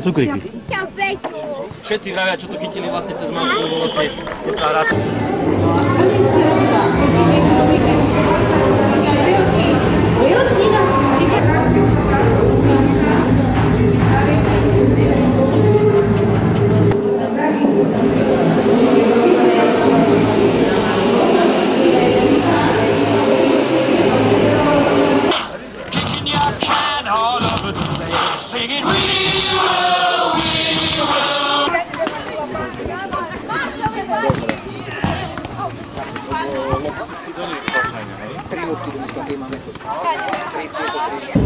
cukríky. Všetci vravia, čo tu chytili vlastne cez masku, vlastne, keď sa hrá. 我感觉。